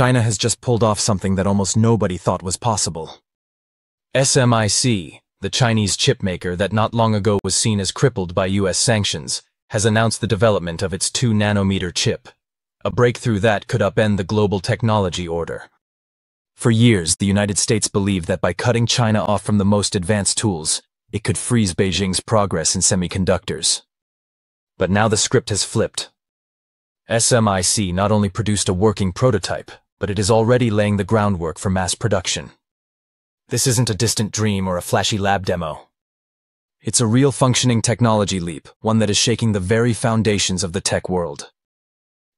China has just pulled off something that almost nobody thought was possible. SMIC, the Chinese chipmaker that not long ago was seen as crippled by US sanctions, has announced the development of its 2-nanometer chip, a breakthrough that could upend the global technology order. For years, the United States believed that by cutting China off from the most advanced tools, it could freeze Beijing's progress in semiconductors. But now the script has flipped. SMIC not only produced a working prototype, but it is already laying the groundwork for mass production. This isn't a distant dream or a flashy lab demo. It's a real functioning technology leap, one that is shaking the very foundations of the tech world.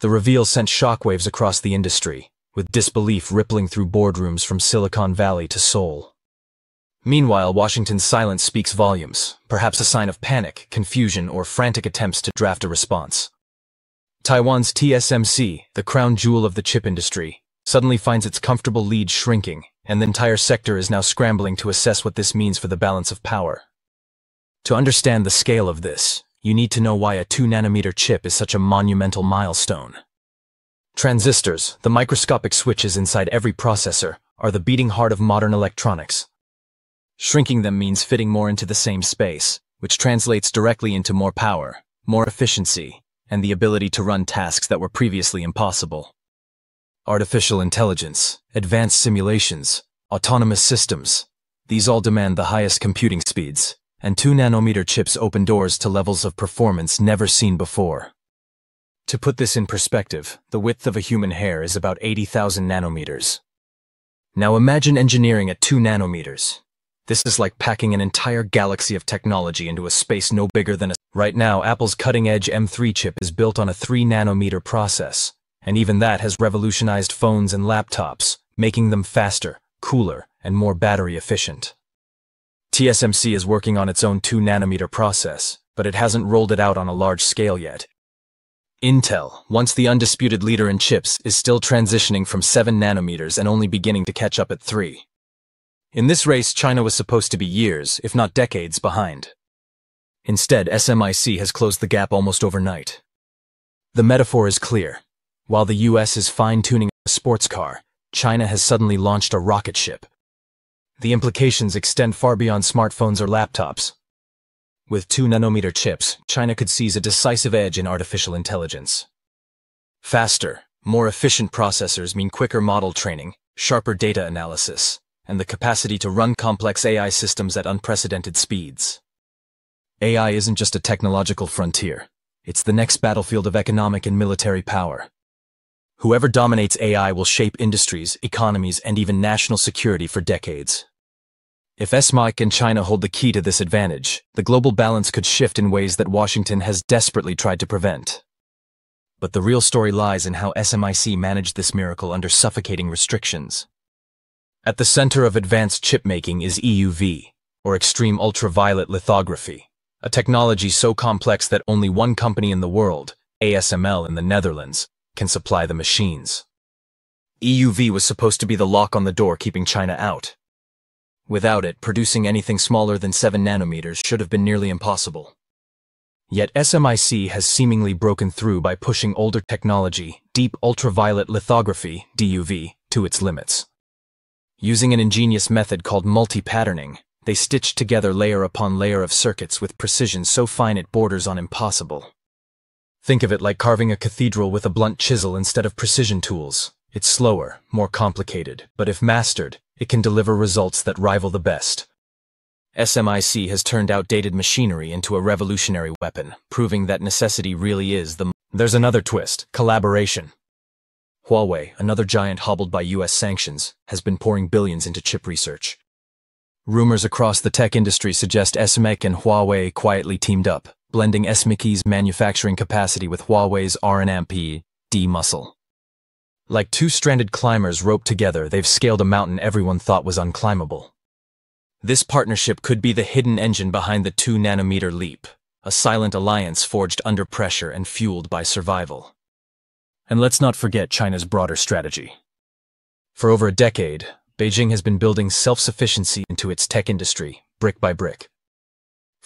The reveal sent shockwaves across the industry, with disbelief rippling through boardrooms from Silicon Valley to Seoul. Meanwhile, Washington's silence speaks volumes, perhaps a sign of panic, confusion, or frantic attempts to draft a response. Taiwan's TSMC, the crown jewel of the chip industry, suddenly finds its comfortable lead shrinking, and the entire sector is now scrambling to assess what this means for the balance of power. To understand the scale of this, you need to know why a 2-nanometer chip is such a monumental milestone. Transistors, the microscopic switches inside every processor, are the beating heart of modern electronics. Shrinking them means fitting more into the same space, which translates directly into more power, more efficiency, and the ability to run tasks that were previously impossible. Artificial intelligence, advanced simulations, autonomous systems, these all demand the highest computing speeds, and 2-nanometer chips open doors to levels of performance never seen before. To put this in perspective, the width of a human hair is about 80,000 nanometers. Now imagine engineering at 2 nanometers. This is like packing an entire galaxy of technology into a space no bigger than a Right now, Apple's cutting-edge M3 chip is built on a 3-nanometer process, and even that has revolutionized phones and laptops, making them faster, cooler, and more battery efficient. TSMC is working on its own 2-nanometer process, but it hasn't rolled it out on a large scale yet. Intel, once the undisputed leader in chips, is still transitioning from 7 nanometers and only beginning to catch up at 3. In this race, China was supposed to be years, if not decades, behind. Instead, SMIC has closed the gap almost overnight. The metaphor is clear. While the US is fine-tuning a sports car, China has suddenly launched a rocket ship. The implications extend far beyond smartphones or laptops. With 2-nanometer chips, China could seize a decisive edge in artificial intelligence. Faster, more efficient processors mean quicker model training, sharper data analysis, and the capacity to run complex AI systems at unprecedented speeds. AI isn't just a technological frontier. It's the next battlefield of economic and military power. Whoever dominates AI will shape industries, economies, and even national security for decades. If SMIC and China hold the key to this advantage, the global balance could shift in ways that Washington has desperately tried to prevent. But the real story lies in how SMIC managed this miracle under suffocating restrictions. At the center of advanced chipmaking is EUV, or extreme ultraviolet lithography a technology so complex that only one company in the world, ASML in the Netherlands, can supply the machines. EUV was supposed to be the lock on the door keeping China out. Without it, producing anything smaller than 7 nanometers should have been nearly impossible. Yet SMIC has seemingly broken through by pushing older technology, deep ultraviolet lithography, DUV, to its limits. Using an ingenious method called multi-patterning, they stitched together layer upon layer of circuits with precision so fine it borders on impossible. Think of it like carving a cathedral with a blunt chisel instead of precision tools. It's slower, more complicated, but if mastered, it can deliver results that rival the best. SMIC has turned outdated machinery into a revolutionary weapon, proving that necessity really is the... There's another twist, collaboration. Huawei, another giant hobbled by US sanctions, has been pouring billions into chip research. Rumors across the tech industry suggest SMIC and Huawei quietly teamed up, blending SMIC's manufacturing capacity with Huawei's R&MP D muscle. Like two stranded climbers roped together, they've scaled a mountain everyone thought was unclimbable. This partnership could be the hidden engine behind the 2-nanometer leap, a silent alliance forged under pressure and fueled by survival. And let's not forget China's broader strategy. For over a decade, Beijing has been building self-sufficiency into its tech industry, brick by brick.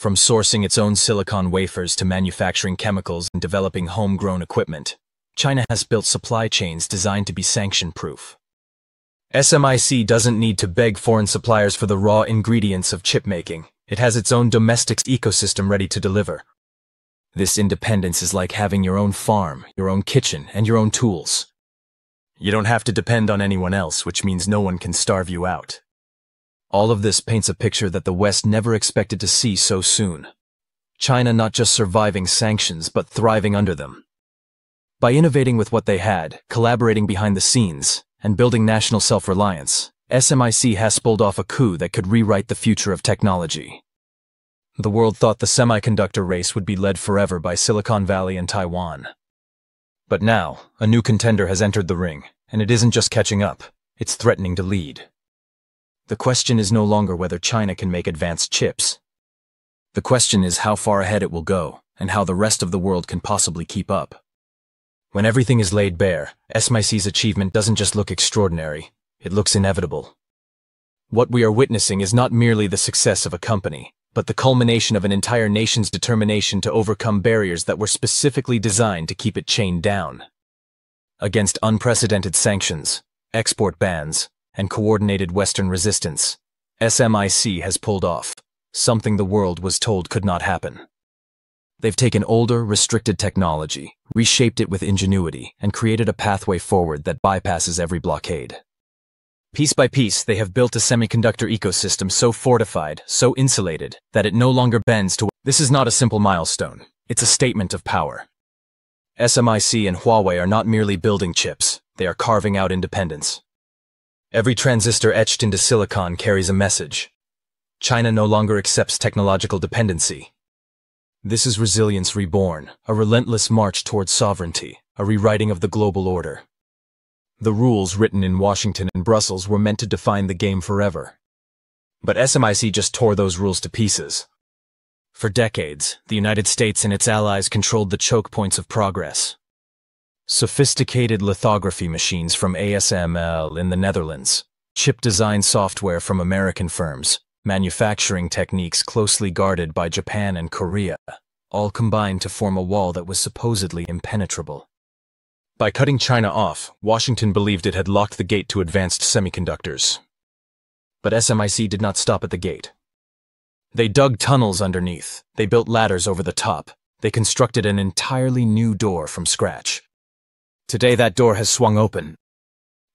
From sourcing its own silicon wafers to manufacturing chemicals and developing homegrown equipment, China has built supply chains designed to be sanction-proof. SMIC doesn't need to beg foreign suppliers for the raw ingredients of chip making. It has its own domestic ecosystem ready to deliver. This independence is like having your own farm, your own kitchen, and your own tools. You don't have to depend on anyone else, which means no one can starve you out. All of this paints a picture that the West never expected to see so soon. China not just surviving sanctions, but thriving under them. By innovating with what they had, collaborating behind the scenes, and building national self-reliance, SMIC has pulled off a coup that could rewrite the future of technology. The world thought the semiconductor race would be led forever by Silicon Valley and Taiwan. But now, a new contender has entered the ring, and it isn't just catching up, it's threatening to lead. The question is no longer whether China can make advanced chips. The question is how far ahead it will go, and how the rest of the world can possibly keep up. When everything is laid bare, SMIC's achievement doesn't just look extraordinary, it looks inevitable. What we are witnessing is not merely the success of a company, but the culmination of an entire nation's determination to overcome barriers that were specifically designed to keep it chained down. Against unprecedented sanctions, export bans, and coordinated Western resistance, SMIC has pulled off, something the world was told could not happen. They've taken older, restricted technology, reshaped it with ingenuity, and created a pathway forward that bypasses every blockade. Piece by piece, they have built a semiconductor ecosystem so fortified, so insulated, that it no longer bends to... This is not a simple milestone. It's a statement of power. SMIC and Huawei are not merely building chips, they are carving out independence. Every transistor etched into silicon carries a message. China no longer accepts technological dependency. This is resilience reborn, a relentless march towards sovereignty, a rewriting of the global order. The rules written in Washington and Brussels were meant to define the game forever. But SMIC just tore those rules to pieces. For decades, the United States and its allies controlled the choke points of progress. Sophisticated lithography machines from ASML in the Netherlands, chip design software from American firms, manufacturing techniques closely guarded by Japan and Korea, all combined to form a wall that was supposedly impenetrable. By cutting China off, Washington believed it had locked the gate to advanced semiconductors. But SMIC did not stop at the gate. They dug tunnels underneath, they built ladders over the top, they constructed an entirely new door from scratch. Today that door has swung open,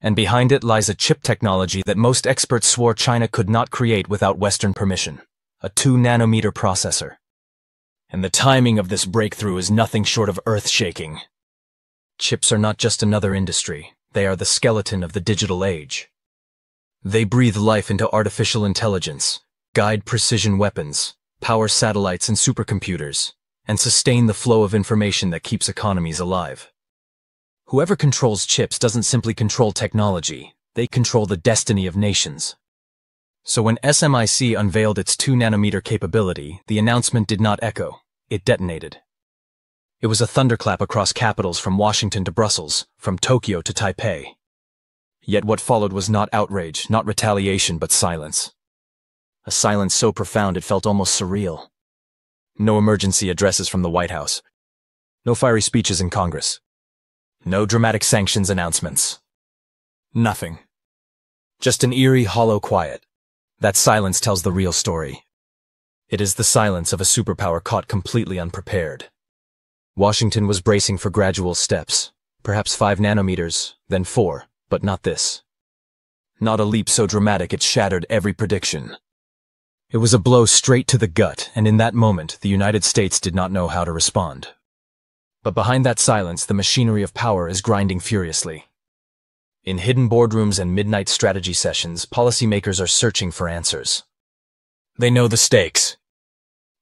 and behind it lies a chip technology that most experts swore China could not create without Western permission, a 2-nanometer processor. And the timing of this breakthrough is nothing short of earth-shaking. Chips are not just another industry, they are the skeleton of the digital age. They breathe life into artificial intelligence, guide precision weapons, power satellites and supercomputers, and sustain the flow of information that keeps economies alive. Whoever controls chips doesn't simply control technology, they control the destiny of nations. So when SMIC unveiled its 2-nanometer capability, the announcement did not echo, it detonated. It was a thunderclap across capitals from Washington to Brussels, from Tokyo to Taipei. Yet what followed was not outrage, not retaliation, but silence. A silence so profound it felt almost surreal. No emergency addresses from the White House. No fiery speeches in Congress. No dramatic sanctions announcements. Nothing. Just an eerie, hollow quiet. That silence tells the real story. It is the silence of a superpower caught completely unprepared. Washington was bracing for gradual steps, perhaps five nanometers, then four, but not this. Not a leap so dramatic it shattered every prediction. It was a blow straight to the gut, and in that moment, the United States did not know how to respond. But behind that silence, the machinery of power is grinding furiously. In hidden boardrooms and midnight strategy sessions, policymakers are searching for answers. They know the stakes.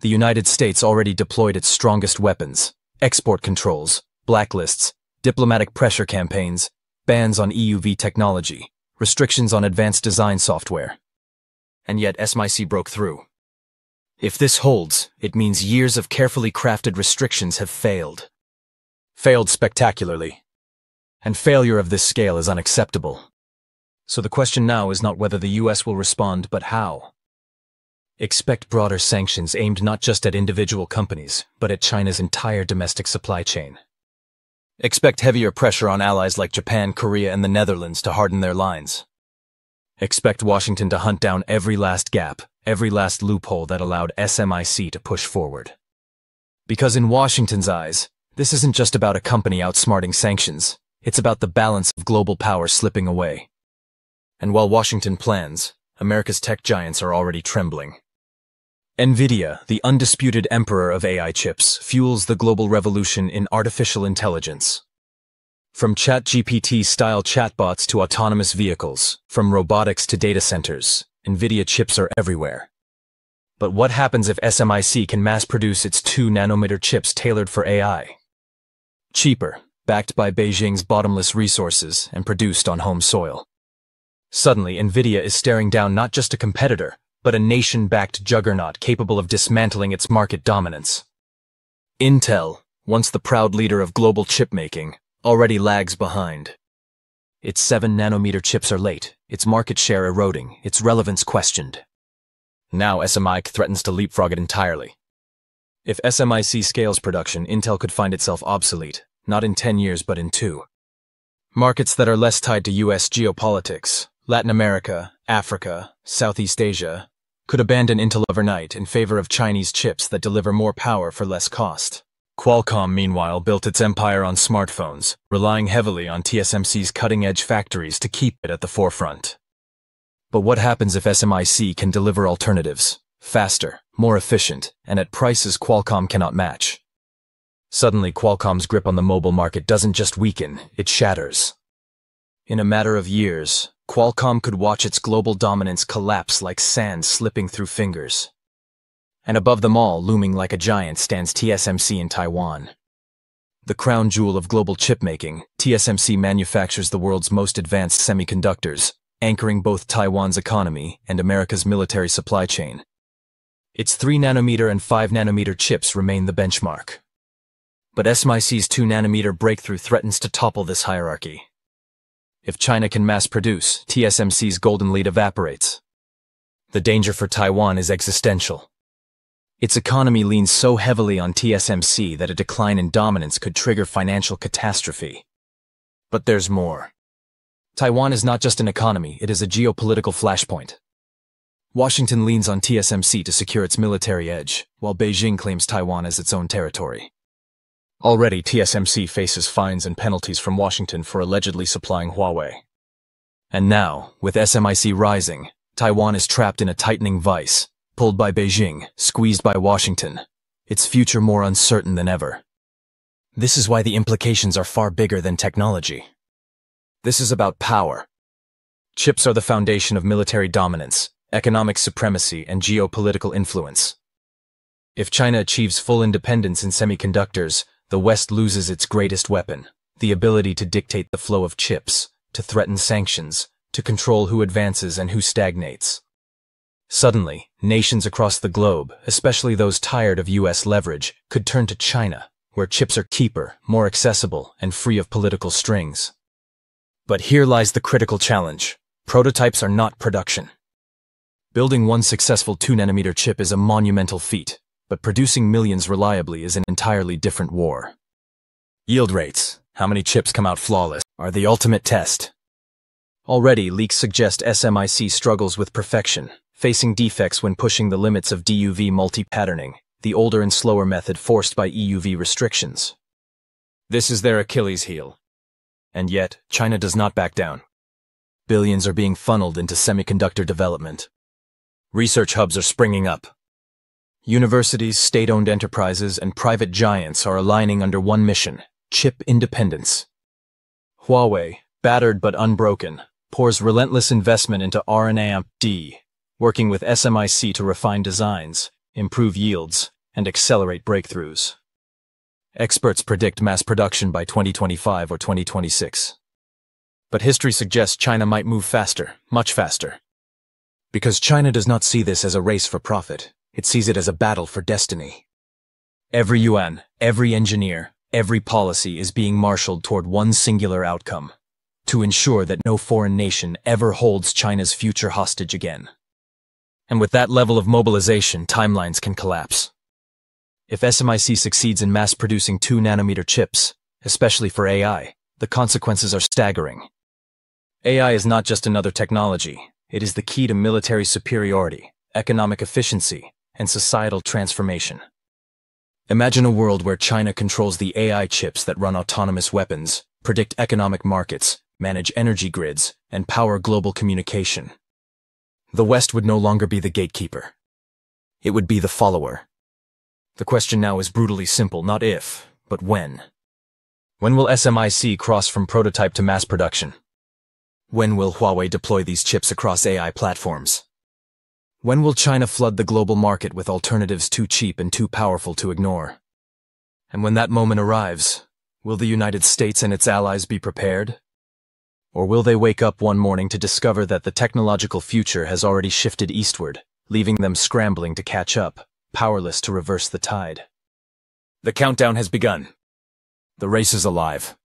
The United States already deployed its strongest weapons, export controls, blacklists, diplomatic pressure campaigns, bans on EUV technology, restrictions on advanced design software. And yet SMIC broke through. If this holds, it means years of carefully crafted restrictions have failed. Failed spectacularly. And failure of this scale is unacceptable. So the question now is not whether the US will respond, but how. Expect broader sanctions aimed not just at individual companies, but at China's entire domestic supply chain. Expect heavier pressure on allies like Japan, Korea, and the Netherlands to harden their lines. Expect Washington to hunt down every last gap, every last loophole that allowed SMIC to push forward. Because in Washington's eyes, this isn't just about a company outsmarting sanctions, it's about the balance of global power slipping away. And while Washington plans, America's tech giants are already trembling. NVIDIA, the undisputed emperor of AI chips, fuels the global revolution in artificial intelligence. From ChatGPT-style chatbots to autonomous vehicles, from robotics to data centers, NVIDIA chips are everywhere. But what happens if SMIC can mass-produce its 2-nanometer chips tailored for AI? Cheaper, backed by Beijing's bottomless resources and produced on home soil. Suddenly, NVIDIA is staring down not just a competitor, but a nation-backed juggernaut capable of dismantling its market dominance. Intel, once the proud leader of global chip-making, already lags behind. Its 7-nanometer chips are late, its market share eroding, its relevance questioned. Now SMIC threatens to leapfrog it entirely. If SMIC scales production, Intel could find itself obsolete, not in 10 years but in two. Markets that are less tied to US geopolitics, Latin America, Africa, Southeast Asia, could abandon Intel overnight in favor of Chinese chips that deliver more power for less cost. Qualcomm, meanwhile, built its empire on smartphones, relying heavily on TSMC's cutting-edge factories to keep it at the forefront. But what happens if SMIC can deliver alternatives, faster, more efficient, and at prices Qualcomm cannot match? Suddenly, Qualcomm's grip on the mobile market doesn't just weaken, it shatters. In a matter of years, Qualcomm could watch its global dominance collapse like sand slipping through fingers. And above them all, looming like a giant, stands TSMC in Taiwan. The crown jewel of global chipmaking, TSMC manufactures the world's most advanced semiconductors, anchoring both Taiwan's economy and America's military supply chain. Its 3-nanometer and 5-nanometer chips remain the benchmark. But SMIC's 2-nanometer breakthrough threatens to topple this hierarchy. If China can mass produce, TSMC's golden lead evaporates. The danger for Taiwan is existential. Its economy leans so heavily on TSMC that a decline in dominance could trigger financial catastrophe. But there's more. Taiwan is not just an economy, it is a geopolitical flashpoint. Washington leans on TSMC to secure its military edge, while Beijing claims Taiwan as its own territory. Already, TSMC faces fines and penalties from Washington for allegedly supplying Huawei. And now, with SMIC rising, Taiwan is trapped in a tightening vice, pulled by Beijing, squeezed by Washington, its future more uncertain than ever. This is why the implications are far bigger than technology. This is about power. Chips are the foundation of military dominance, economic supremacy, and geopolitical influence. If China achieves full independence in semiconductors, the West loses its greatest weapon, the ability to dictate the flow of chips, to threaten sanctions, to control who advances and who stagnates. Suddenly, nations across the globe, especially those tired of US leverage, could turn to China, where chips are cheaper, more accessible, and free of political strings. But here lies the critical challenge. Prototypes are not production. Building one successful 2-nanometer chip is a monumental feat, but producing millions reliably is an entirely different war. Yield rates, how many chips come out flawless, are the ultimate test. Already, leaks suggest SMIC struggles with perfection, facing defects when pushing the limits of DUV multi-patterning, the older and slower method forced by EUV restrictions. This is their Achilles heel. And yet, China does not back down. Billions are being funneled into semiconductor development. Research hubs are springing up, Universities, state-owned enterprises, and private giants are aligning under one mission, chip independence. Huawei, battered but unbroken, pours relentless investment into R&D, working with SMIC to refine designs, improve yields, and accelerate breakthroughs. Experts predict mass production by 2025 or 2026. But history suggests China might move faster, much faster. Because China does not see this as a race for profit. It sees it as a battle for destiny. Every yuan, every engineer, every policy is being marshaled toward one singular outcome, to ensure that no foreign nation ever holds China's future hostage again. And with that level of mobilization, timelines can collapse. If SMIC succeeds in mass-producing 2-nanometer chips, especially for AI. The consequences are staggering. AI is not just another technology. It is the key to military superiority, economic efficiency, and societal transformation. Imagine a world where China controls the AI chips that run autonomous weapons, predict economic markets, manage energy grids, and power global communication. The West would no longer be the gatekeeper. It would be the follower. The question now is brutally simple, not if, but when. When will SMIC cross from prototype to mass production? When will Huawei deploy these chips across AI platforms? When will China flood the global market with alternatives too cheap and too powerful to ignore? And when that moment arrives, will the United States and its allies be prepared? Or will they wake up one morning to discover that the technological future has already shifted eastward, leaving them scrambling to catch up, powerless to reverse the tide? The countdown has begun. The race is alive.